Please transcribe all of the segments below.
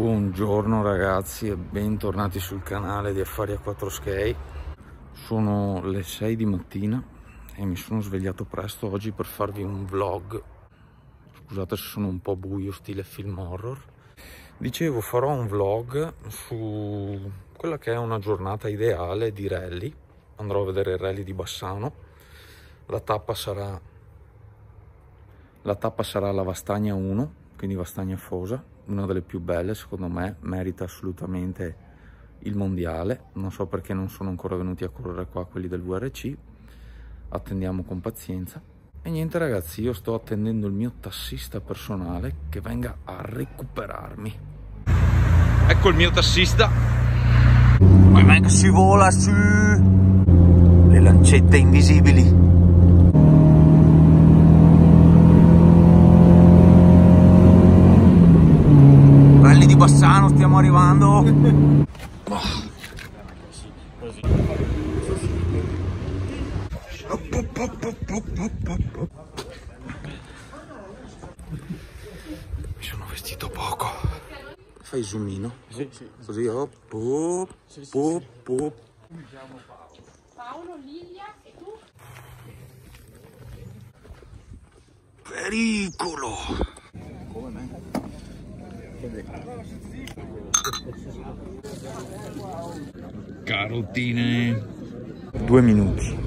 Buongiorno ragazzi e bentornati sul canale di Affari a 4 Skate. Sono le 6 di mattina e mi sono svegliato presto oggi per farvi un vlog. Scusate se sono un po' buio stile film horror. Dicevo farò un vlog su quella che è una giornata ideale di rally. Andrò a vedere il rally di Bassano. La tappa sarà la tappa sarà la Vastagna 1, quindi Vastagna Fosa, una delle più belle secondo me, merita assolutamente il mondiale. Non so perché non sono ancora venuti a correre qua quelli del VRC, attendiamo con pazienza. E niente ragazzi, io sto attendendo il mio tassista personale che venga a recuperarmi. Ecco il mio tassista. Guarda che si vola su le lancette invisibili. Rally di Arrivando. Mi sono vestito poco. Fai zoomino. Sì, sì. Così, oh, pop, pop, pop. Paolo, Lilia e tu? Pericolo! Carotine. Due minuti.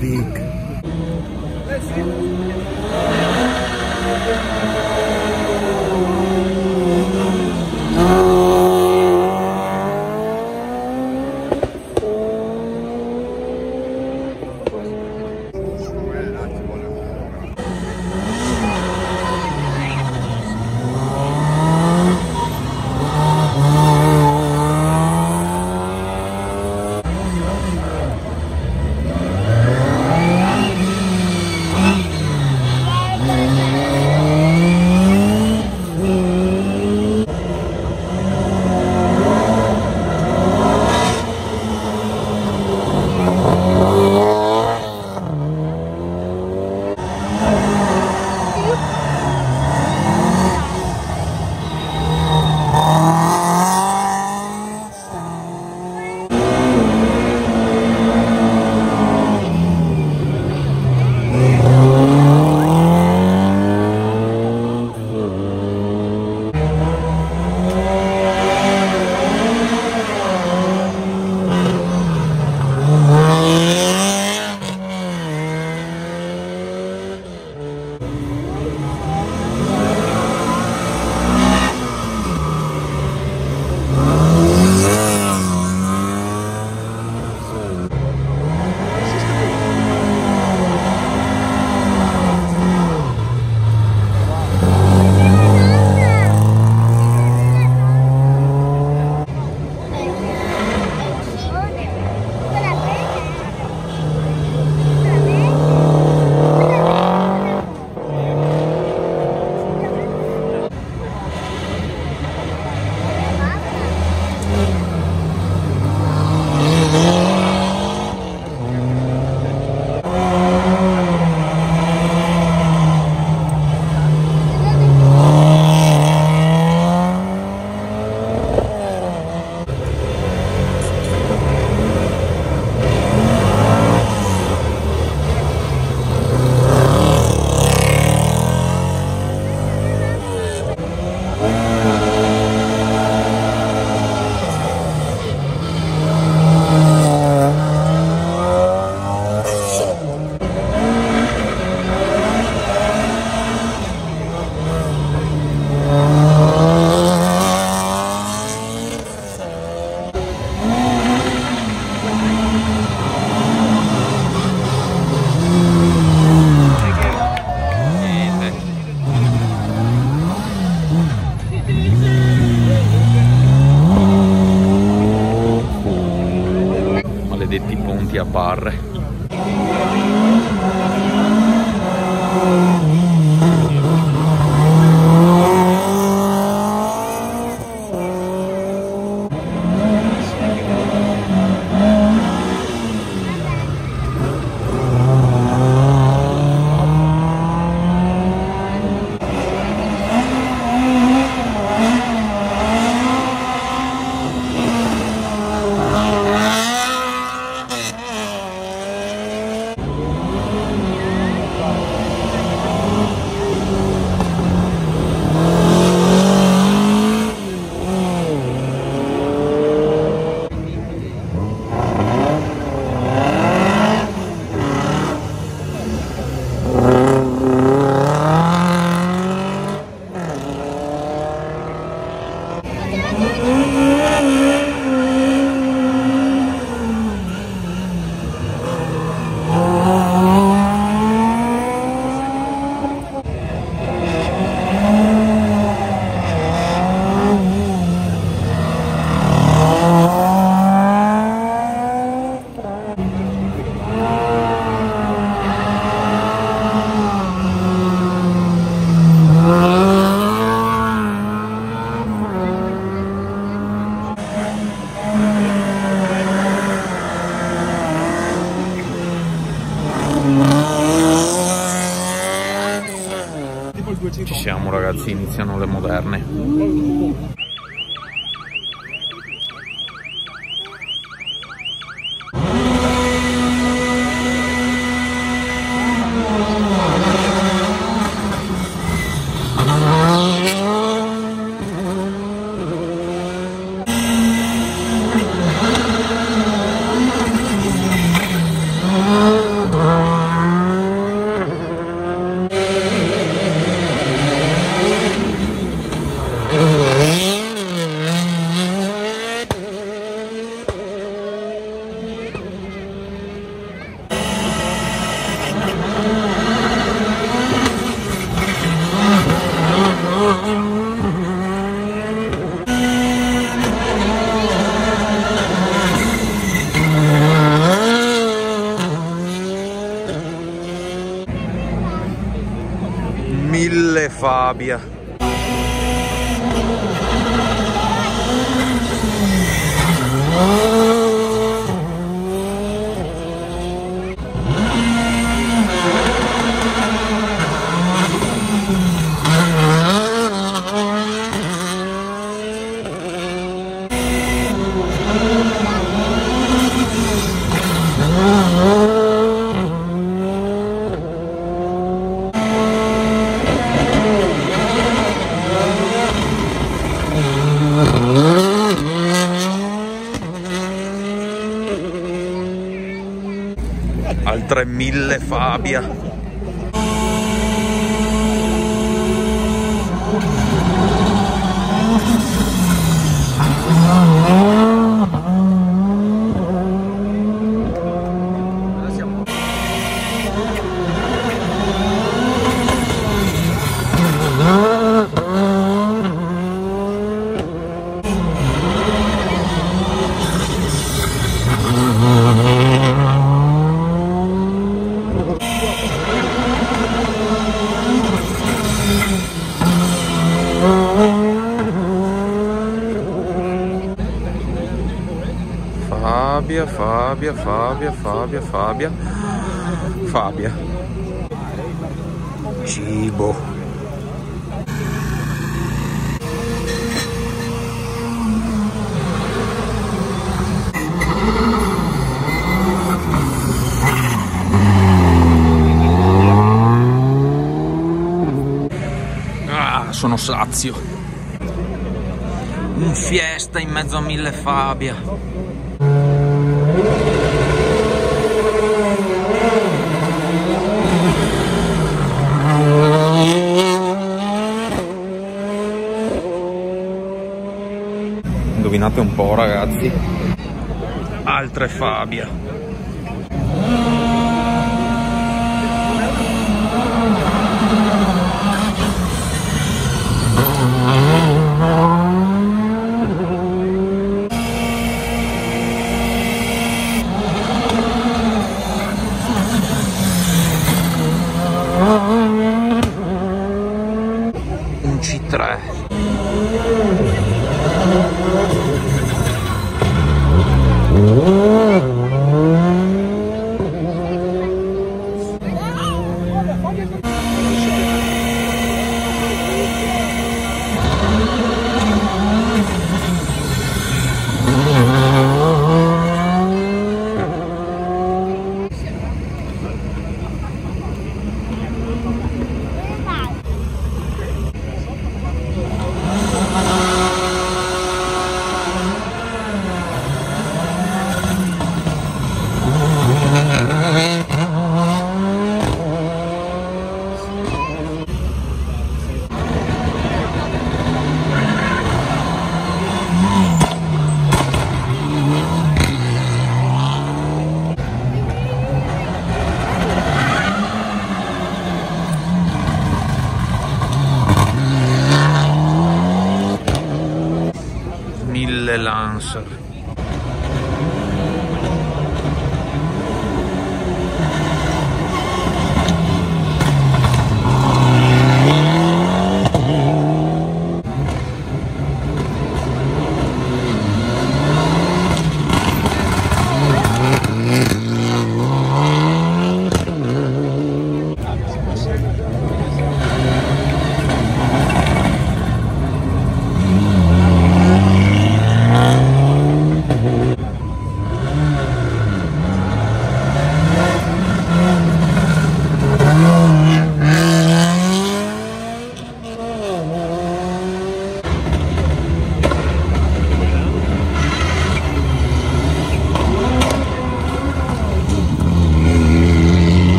big. Ragazzi, iniziano le moderne. Mille Fabia. Altre mille Fabia. Fabia, Fabia, Fabia, Fabia, Fabia. Cibo. Ah, sono sazio. Un fiesta in mezzo a mille Fabia. Indovinate un po' ragazzi. Altre Fabia. Un C3. Mille Lancer.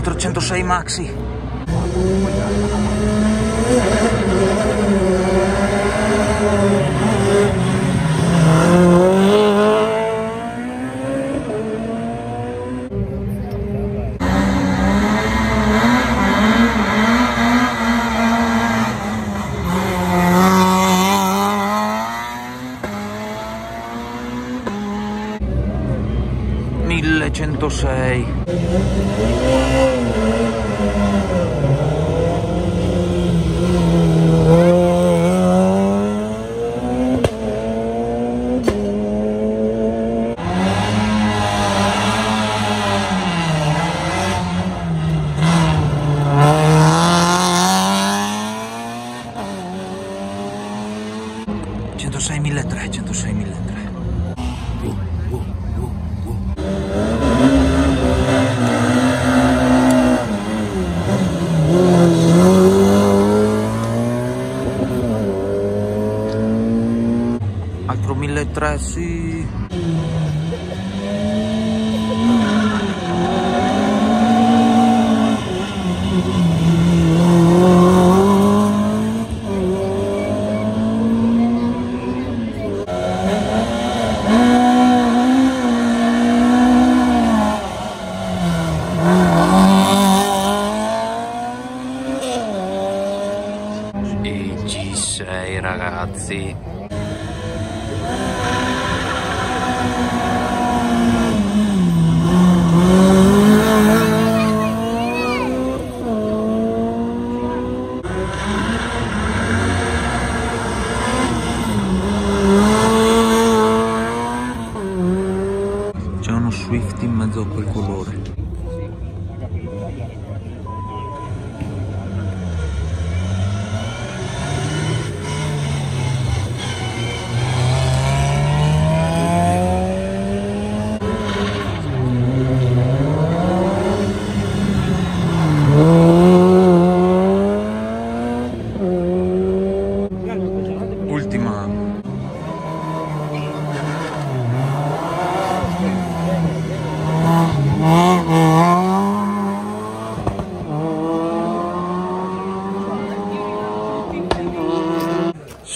Altro 106 Maxi. Mille centosei. Centosei mille tre, centosei mille tre. Altro 1300, sì. E G6 ragazzi.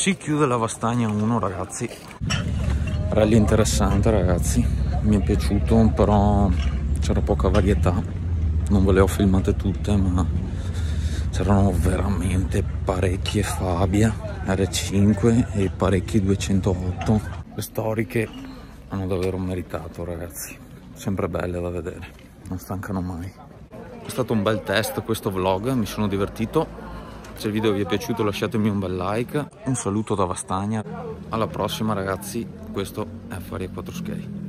Si chiude la Vastagna 1 ragazzi. Rally interessante ragazzi, mi è piaciuto però c'era poca varietà, non ve le ho filmate tutte ma c'erano veramente parecchie Fabia R5 e parecchie 208. Le storiche hanno davvero meritato ragazzi, sempre belle da vedere, non stancano mai. È stato un bel test questo vlog, mi sono divertito. Se il video vi è piaciuto lasciatemi un bel like. Un saluto da Vastagna. Alla prossima ragazzi, questo è Affari a 4 Skate.